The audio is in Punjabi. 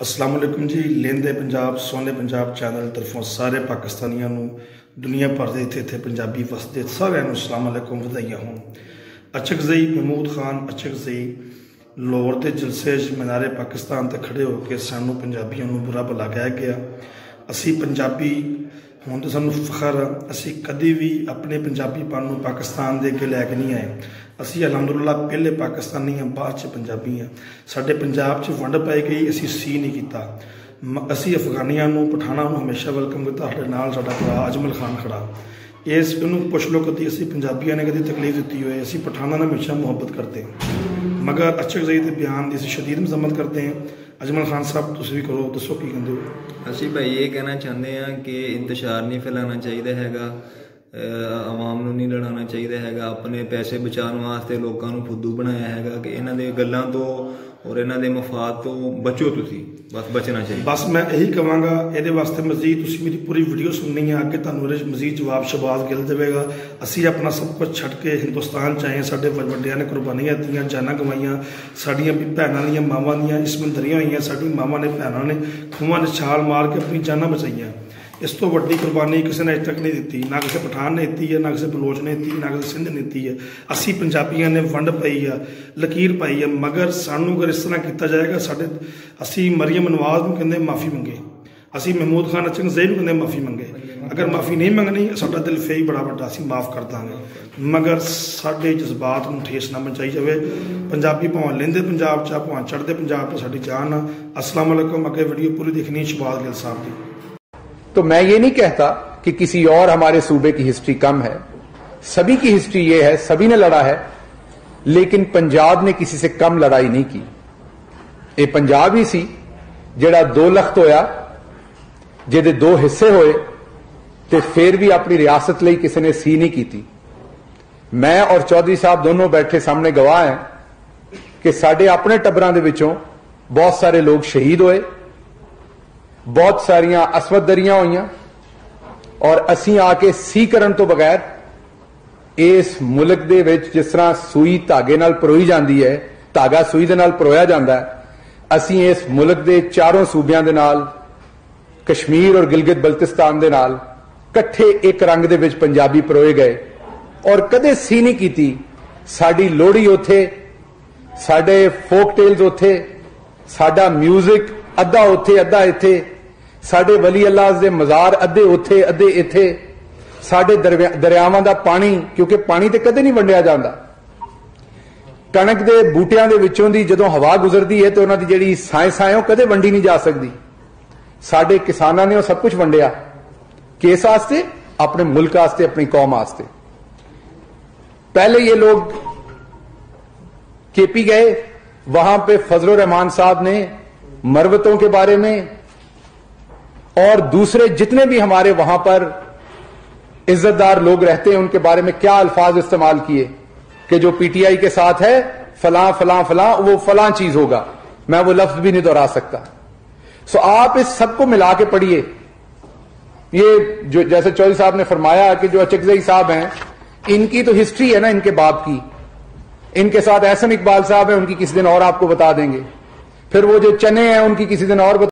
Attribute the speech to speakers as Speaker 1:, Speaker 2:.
Speaker 1: ਅਸਲਾਮ ਵਾਲੇਕੁਮ ਜੀ ਲੈਂਦੇ ਪੰਜਾਬ ਸੋਨੇ ਪੰਜਾਬ ਚੈਨਲ ਤਰਫੋਂ ਸਾਰੇ ਪਾਕਿਸਤਾਨੀਆਂ ਨੂੰ ਦੁਨੀਆ ਭਰ ਦੇ ਇੱਥੇ ਇੱਥੇ ਪੰਜਾਬੀ ਵਸਦੇ ਸਾਰਿਆਂ ਨੂੰ ਅਸਲਾਮ ਵਾਲੇਕੁਮ ਵਧਾਈਆਂ ਹੋਣ ਅਚਕ ਜ਼ਈ ਮਹਿਮੂਦ ਖਾਨ ਅਚਕ ਜ਼ਈ ਲਾਹੌਰ ਦੇ ਜਲਸੇ 'ਚ ਮਨਾਰੇ ਪਾਕਿਸਤਾਨ ਤੇ ਖੜੇ ਹੋ ਕੇ ਸਾਨੂੰ ਪੰਜਾਬੀਆਂ ਨੂੰ ਬੁਰਾ ਭਲਾ ਕਹਿ ਗਿਆ ਅਸੀਂ ਪੰਜਾਬੀ ਹੁਣ ਤਾਂ ਸਾਨੂੰ ਫਖਰ ਆ ਅਸੀਂ ਕਦੇ ਵੀ ਆਪਣੇ ਪੰਜਾਬੀਪਨ ਨੂੰ ਪਾਕਿਸਤਾਨ ਦੇ ਅੱਗੇ ਲੈ ਕੇ ਨਹੀਂ ਆਏ। ਅਸੀਂ ਅਲਹਮਦੁਲਿਲਾ ਪਹਿਲੇ ਪਾਕਿਸਤਾਨੀ ਹਾਂ, ਬਾਅਦ ਚ ਪੰਜਾਬੀ ਹਾਂ। ਸਾਡੇ ਪੰਜਾਬ 'ਚ ਵੰਡ ਪੈ ਗਈ, ਅਸੀਂ ਸੀ ਨਹੀਂ ਕੀਤਾ। ਮ- ਅਸੀਂ ਅਫਗਾਨੀਆਂ ਨੂੰ, ਪਠਾਣਾ ਨੂੰ ਹਮੇਸ਼ਾ ਵੈਲਕਮ ਕੀਤਾ, ਸਾਡੇ ਨਾਲ ਸਾਡਾ ਭਰਾ ਅਜਮਲ ਖਾਨ ਖੜਾ। ਇਸ ਨੂੰ ਪੁੱਛ ਲਓ ਕਦੀ ਅਸੀਂ ਪੰਜਾਬੀਆਂ ਨੇ ਕਦੀ ਤਕਲੀਫ ਦਿੱਤੀ ਹੋਏ, ਅਸੀਂ ਪਠਾਨਾਂ ਨਾਲ ਹਮੇਸ਼ਾ ਮੁਹੱਬਤ ਕਰਦੇ ਹਾਂ। ਮਗਰ ਅਚਕ ਜ਼ਈ ਦੇ ਬਿਆਨ ਦੀ ਅਸੀਂ ਸ਼ਦੀਦ ਮਜ਼ਮਤ ਕਰਦੇ ਹਾਂ। ਅਜਮਲ ਖਾਨ ਸਾਹਿਬ, ਤੁਸੀਂ ਵੀ ਕਰੋ, ਦੱਸੋ ਕੀ ਕਹਿੰਦੇ ਹੋ?
Speaker 2: ਅਸੀਂ ਭਾਈ ਇਹ ਕਹਿਣਾ ਚਾਹੁੰਦੇ ਹਾਂ ਕਿ ਇੰਤਸ਼ਾਰ ਨਹੀਂ ਫੈਲਾਉਣਾ ਚਾਹੀਦਾ ਹੈਗਾ। ਆਵਾਮ ਨੂੰ ਨਹੀਂ ਲੜਾਉਣਾ ਚਾਹੀਦਾ ਹੈਗਾ। ਆਪਣੇ ਪੈਸੇ ਬਚਾਉਣ ਵਾਸਤੇ ਲੋਕਾਂ ਨੂੰ ਫੁੱਦੂ ਬਣਾਇਆ ਹੈਗਾ ਕਿ ਇਹਨਾਂ ਦੇ ਗੱਲਾਂ ਤੋਂ ਔਰ ਇਹਨਾਂ ਦੇ ਮਫਾਦ ਤੋਂ ਬਚੋ ਤੁਸੀਂ, ਬਸ ਬਚਣਾ ਚਾਹੀਦਾ
Speaker 1: ਬਸ ਮੈਂ ਇਹੀ ਕਹਾਂਗਾ ਇਹਦੇ ਵਾਸਤੇ ਮਜ਼ੀਦ ਤੁਸੀਂ ਮੇਰੀ ਪੂਰੀ ਵੀਡੀਓ ਸੁਣਨੀ ਹੈ ਅੱਗੇ ਤੁਹਾਨੂੰ ਇਹਦੇ 'ਚ ਮਜ਼ੀਦ ਜਵਾਬ ਸ਼ਬਾਜ਼ ਗਿਲ ਦੇਵੇਗਾ ਅਸੀਂ ਆਪਣਾ ਸਭ ਕੁਝ ਛੱਡ ਕੇ ਹਿੰਦੁਸਤਾਨ ਚ ਆਏ ਹਾਂ। ਸਾਡੇ ਵੱਡਿਆਂ ਨੇ ਕੁਰਬਾਨੀਆਂ ਦਿੱਤੀਆਂ, ਜਾਨਾਂ ਗਵਾਈਆਂ, ਸਾਡੀਆਂ ਵੀ ਭੈਣਾਂ ਦੀਆਂ, ਮਾਵਾਂ ਦੀਆਂ ਇਸਮੰਦਰੀਆਂ ਹੋਈਆਂ, ਸਾਡੀ ਮਾਵਾਂ ਨੇ, ਭੈਣਾਂ ਨੇ ਖੂਹਾਂ 'ਚ ਛਾਲ ਮਾਰ ਕੇ ਆਪਣੀ ਜਾਨਾਂ ਬਚਾਈਆਂ ਇਸ ਤੋਂ ਵੱਡੀ ਕੁਰਬਾਨੀ ਕਿਸੇ ਨੇ ਅਜੇ ਤੱਕ ਨਹੀਂ ਦਿੱਤੀ। ਨਾ ਕਿਸੇ ਪਠਾਨ ਨੇ ਦਿੱਤੀ ਹੈ ਨਾ ਕਿਸੇ ਬਲੋਚ ਨੇ ਦਿੱਤੀ ਨਾ ਕਿਸੇ ਸਿੰਧ ਨੇ ਦਿੱਤੀ ਹੈ। ਅਸੀਂ ਪੰਜਾਬੀਆਂ ਨੇ ਵੰਡ ਪਈ ਆ ਲਕੀਰ ਪਾਈ ਆ ਮਗਰ ਸਾਨੂੰ ਅਗਰ ਇਸ ਤਰ੍ਹਾਂ ਕੀਤਾ ਜਾਏਗਾ ਸਾਡੇ ਅਸੀਂ ਮਰੀਮ ਨਵਾਜ਼ ਨੂੰ ਕਹਿੰਦੇ ਮਾਫੀ ਮੰਗੇ। ਅਸੀਂ ਮਹਿਮੂਦ ਖਾਨ ਅਚੰਗ ਜ਼ੈਨ ਨੂੰ ਕਹਿੰਦੇ ਮਾਫੀ ਮੰਗੇ। ਅਗਰ ਮਾਫੀ ਨਹੀਂ ਮੰਗਣੀ ਸਾਡਾ ਦਿਲ ਫੇਈ ਬੜਾ ਵੱਡਾ ਅਸੀਂ ਮਾਫ ਕਰ ਦਾਂਗੇ। ਮਗਰ ਸਾਡੇ ਜਜ਼ਬਾਤ ਨੂੰ ਠੇਸ ਨਾ ਮਚਾਈ ਜਾਵੇ। ਪੰਜਾਬੀ ਭਾਵੇਂ ਲੈਂਦੇ ਪੰਜਾਬ ਚ ਆ, ਭਾਵੇਂ ਚੜ੍ਹਦੇ ਪੰਜਾਬ ਚ ਸਾਡੀ ਜਾਨ ਆ। ਅਸਲਾਮ ਵਾਲੇਕੁਮ ਅੱਗੇ ਵੀਡੀਓ ਪੂਰੀ ਦੇਖਣੀ ਸ਼ਬਾਜ਼ ਗਿਲ ਸਾਹਿਬ ਦੀ।
Speaker 3: तो मैं ये नहीं कहता कि किसी और हमारे सूबे की हिस्ट्री कम है सभी की हिस्ट्री ये है सभी ने लड़ा है लेकिन पंजाब ने किसी से कम लड़ाई नहीं की ਇਹ ਪੰਜਾਬ ਹੀ ਸੀ ਜਿਹੜਾ ਦੋ ਲਖਤ ਹੋਇਆ ਜਿਹਦੇ ਦੋ ਹਿੱਸੇ ਹੋਏ ਤੇ ਫਿਰ ਵੀ ਆਪਣੀ ਰਿਆਸਤ ਲਈ ਕਿਸੇ ਨੇ ਸੀ ਨਹੀਂ ਕੀਤੀ ਮੈਂ ਔਰ ਚੌਧਰੀ ਸਾਹਿਬ ਦੋਨੋਂ ਬੈਠੇ ਸਾਹਮਣੇ ਗਵਾਹ ਹੈ ਕਿ ਸਾਡੇ ਆਪਣੇ ਟੱਬਰਾਂ ਦੇ ਵਿੱਚੋਂ ਬਹੁਤ ਸਾਰੇ ਲੋਕ ਸ਼ਹੀਦ ਹੋਏ ਬਹੁਤ ਸਾਰੀਆਂ ਅਸਵਦਰੀਆਂ ਹੋਈਆਂ ਔਰ ਅਸੀਂ ਆ ਕੇ ਸੀ ਕਰਨ ਤੋਂ ਬਗੈਰ ਇਸ ਮੁਲਕ ਦੇ ਵਿੱਚ ਜਿਸ ਤਰ੍ਹਾਂ ਸੂਈ ਧਾਗੇ ਨਾਲ ਪਰੋਈ ਜਾਂਦੀ ਹੈ, ਧਾਗਾ ਸੂਈ ਦੇ ਨਾਲ ਪਰੋਇਆ ਜਾਂਦਾ ਹੈ, ਅਸੀਂ ਇਸ ਮੁਲਕ ਦੇ ਚਾਰੋਂ ਸੂਬਿਆਂ ਦੇ ਨਾਲ, ਕਸ਼ਮੀਰ ਔਰ ਗਿਲਗਿਤ ਬਲਤਿਸਤਾਨ ਦੇ ਨਾਲ ਇਕੱਠੇ ਇੱਕ ਰੰਗ ਦੇ ਵਿੱਚ ਪੰਜਾਬੀ ਪਰੋਏ ਗਏ ਔਰ ਕਦੇ ਸੀ ਨਹੀਂ ਕੀਤੀ। ਸਾਡੀ ਲੋਹੜੀ ਉੱਥੇ, ਸਾਡੇ ਫੋਕ ਟੇਲਸ ਉੱਥੇ, ਸਾਡਾ 뮤직 ਅੱਧਾ ਉੱਥੇ, ਅੱਧਾ ਇੱਥੇ ਸਾਡੇ ਵਲੀ ਅੱਲਾਹ ਦੇ ਮਜ਼ਾਰ ਅੱਧੇ ਉੱਥੇ ਅੱਧੇ ਇੱਥੇ ਸਾਡੇ ਦਰਿਆ- ਦਰਿਆਵਾਂ ਦਾ ਪਾਣੀ ਕਿਉਂਕਿ ਪਾਣੀ ਤੇ ਕਦੇ ਨਹੀਂ ਵੰਡਿਆ ਜਾਂਦਾ ਕਣਕ ਦੇ ਬੂਟਿਆਂ ਦੇ ਵਿੱਚੋਂ ਦੀ ਜਦੋਂ ਹਵਾ ਗੁਜ਼ਰਦੀ ਹੈ ਤੇ ਉਹਨਾਂ ਦੀ ਜਿਹੜੀ ਸਾਇੰਸ ਹੈ ਉਹ ਕਦੇ ਵੰਡੀ ਨਹੀਂ ਜਾ ਸਕਦੀ ਸਾਡੇ ਕਿਸਾਨਾਂ ਨੇ ਉਹ ਸਭ ਕੁਝ ਵੰਡਿਆ ਕਿਸ ਵਾਸਤੇ ਆਪਣੇ ਮੁਲਕ ਵਾਸਤੇ ਆਪਣੀ ਕੌਮ ਵਾਸਤੇ पहले ये लोग केपी गए वहां पे फजल रहमान साहब ने मरवतों के बारे में और दूसरे जितने भी हमारे वहाँ पर इज्जतदार लोग रहते हैं, उनके बारे में क्या अल्फाज इस्तेमाल किए? कि जो पीटीआई के साथ है, फलां फलां फलां, वो फलां चीज़ होगा। मैं वो लफ्ज भी नहीं दोहरा सकता। सो आप इस सबको मिला के पढ़िए। ये जो, जैसे चौधरी साहब ने फरमाया कि जो अचकजई साहब हैं, इनकी तो हिस्ट्री है ना, इनके बाप की। इनके साथ एहसन इकबाल साहब हैं, उनकी किसी दिन और आपको बता देंगे। फिर वो जो चने हैं, उनकी किसी दिन और बता